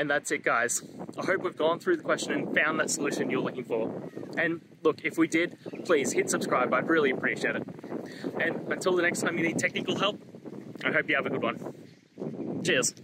And that's it, guys. I hope we've gone through the question and found that solution you're looking for. And look, if we did, please hit subscribe. I'd really appreciate it. And until the next time you need technical help, I hope you have a good one. Cheers.